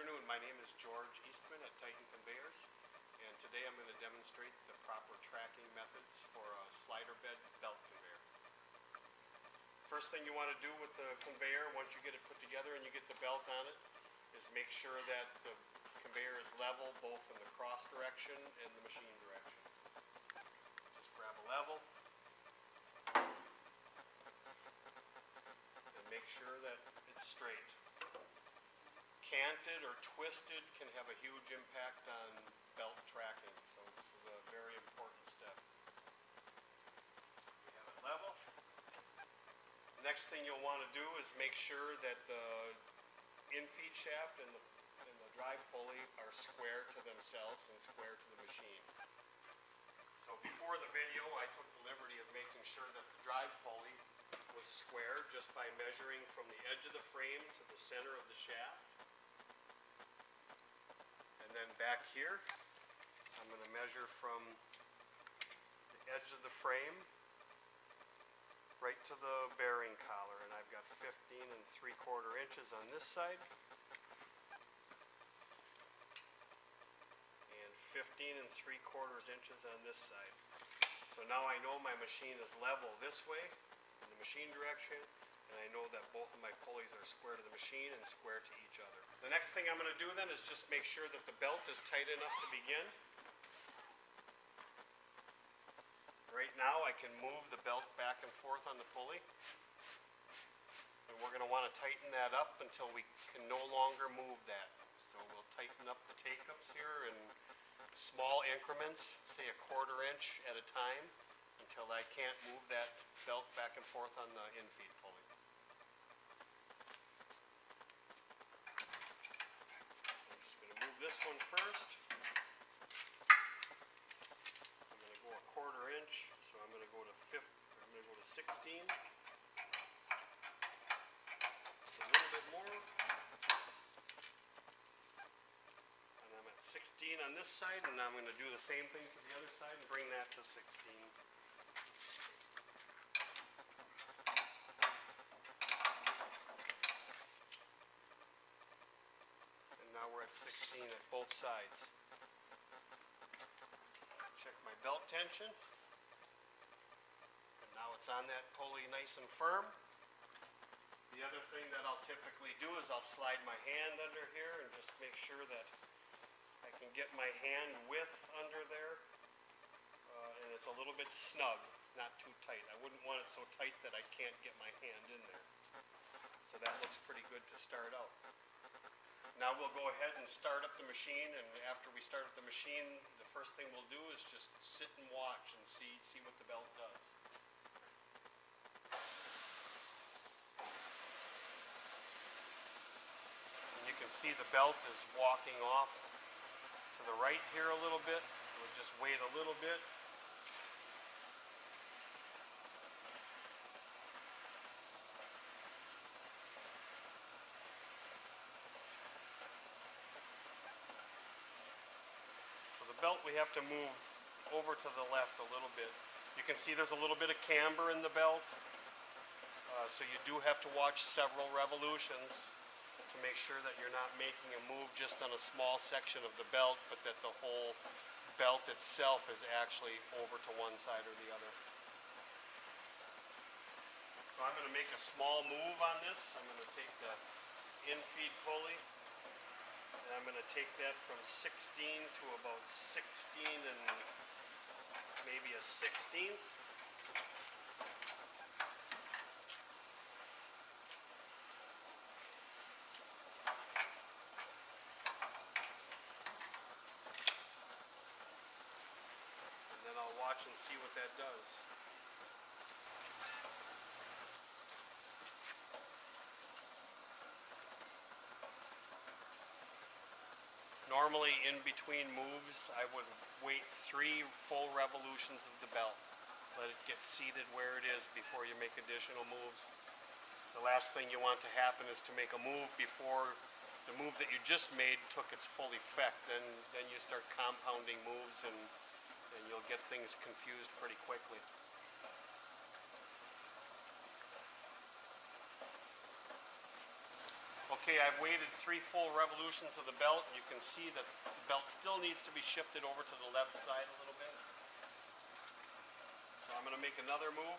afternoon, my name is George Eastman at Titan Conveyors, and today I'm going to demonstrate the proper tracking methods for a slider bed belt conveyor. First thing you want to do with the conveyor, once you get it put together and you get the belt on it, is make sure that the conveyor is level both in the cross direction and the machine direction. Just grab a level. And make sure that it's straight canted or twisted can have a huge impact on belt tracking, so this is a very important step. We have it level. Next thing you'll want to do is make sure that the infeed shaft and the, and the drive pulley are square to themselves and square to the machine. So before the video, I took the liberty of making sure that the drive pulley was square just by measuring from the edge of the frame to the center of the shaft. And then back here, I'm gonna measure from the edge of the frame right to the bearing collar, and I've got fifteen and three quarter inches on this side. And fifteen and three quarters inches on this side. So now I know my machine is level this way, in the machine direction, and I know that both of my pulleys are square to the machine and square to each other. The next thing I'm gonna do then is just make sure that the belt is tight enough to begin. Right now, I can move the belt back and forth on the pulley. And we're gonna wanna tighten that up until we can no longer move that. So we'll tighten up the take-ups here in small increments, say a quarter inch at a time, until I can't move that belt back and forth on the infeed pulley. I'm just gonna move this one first. I'm gonna go a quarter inch, so I'm gonna go to fif, I'm gonna go to sixteen. Just a little bit more. And I'm at sixteen on this side, and I'm gonna do the same thing to the other side and bring that to sixteen. And now we're at sixteen at both sides. Check my belt tension. And now it's on that pulley nice and firm. The other thing that I'll typically do is I'll slide my hand under here and just make sure that I can get my hand width under there. Uh, and it's a little bit snug, not too tight. I wouldn't want it so tight that I can't get my hand in there. So that looks pretty good to start out. Now we'll go ahead and start up the machine, and after we start up the machine, the first thing we'll do is just sit and watch and see, see what the belt does. And you can see the belt is walking off to the right here a little bit. We'll just wait a little bit. Belt, we have to move over to the left a little bit. You can see there's a little bit of camber in the belt. Uh, so you do have to watch several revolutions to make sure that you're not making a move just on a small section of the belt, but that the whole belt itself is actually over to one side or the other. So I'm gonna make a small move on this. I'm gonna take the infeed pulley and I'm gonna take that from sixteen to about sixteen and maybe a sixteenth. And then I'll watch and see what that does. Normally, in between moves, I would wait three full revolutions of the belt. Let it get seated where it is before you make additional moves. The last thing you want to happen is to make a move before the move that you just made took its full effect. Then, then you start compounding moves and, and you'll get things confused pretty quickly. Okay, I've waited three full revolutions of the belt. You can see that the belt still needs to be shifted over to the left side a little bit. So I'm gonna make another move.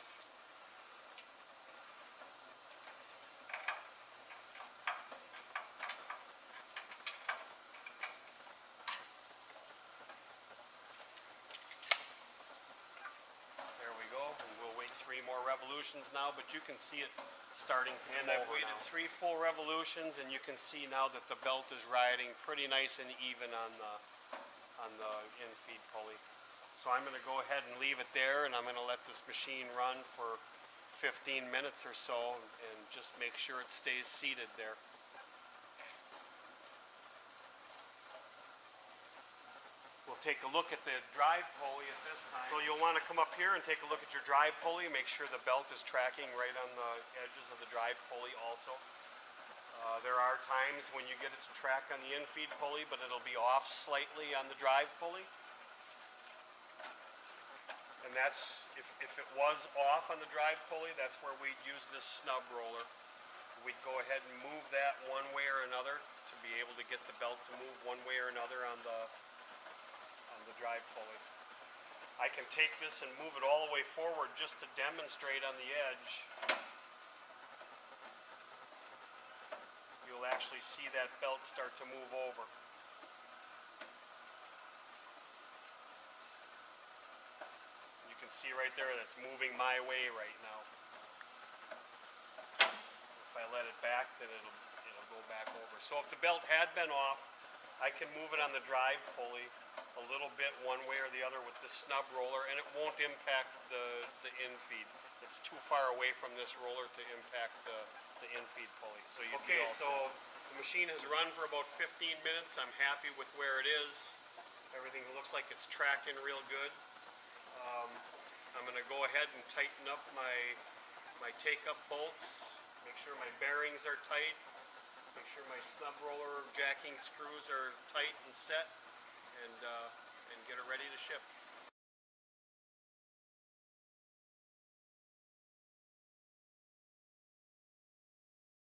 There we go, and we'll wait three more revolutions now, but you can see it starting to And I've waited now. three full revolutions, and you can see now that the belt is riding pretty nice and even on the, on the in-feed pulley. So I'm gonna go ahead and leave it there, and I'm gonna let this machine run for fifteen minutes or so, and just make sure it stays seated there. Take a look at the drive pulley at this time. So you'll want to come up here and take a look at your drive pulley, make sure the belt is tracking right on the edges of the drive pulley also. Uh, there are times when you get it to track on the in-feed pulley, but it'll be off slightly on the drive pulley. And that's, if, if it was off on the drive pulley, that's where we'd use this snub roller. We'd go ahead and move that one way or another to be able to get the belt to move one way or another on the, the drive pulley. I can take this and move it all the way forward just to demonstrate on the edge. You'll actually see that belt start to move over. You can see right there that it's moving my way right now. If I let it back, then it'll, it'll go back over. So if the belt had been off, I can move it on the drive pulley a little bit one way or the other with the snub roller, and it won't impact the, the in-feed. It's too far away from this roller to impact the, the in-feed pulley, so you'd Okay, so The machine has run for about fifteen minutes. I'm happy with where it is. Everything looks like it's tracking real good. Um, I'm gonna go ahead and tighten up my, my take-up bolts, make sure my bearings are tight, make sure my snub roller jacking screws are tight and set, and, uh, and get it ready to ship.